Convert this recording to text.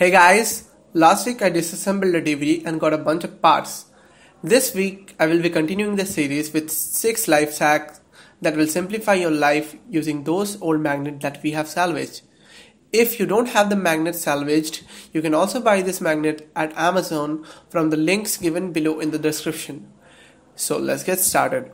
Hey guys, last week I disassembled a DVD and got a bunch of parts. This week I will be continuing the series with 6 life hacks that will simplify your life using those old magnets that we have salvaged. If you don't have the magnet salvaged, you can also buy this magnet at Amazon from the links given below in the description. So let's get started.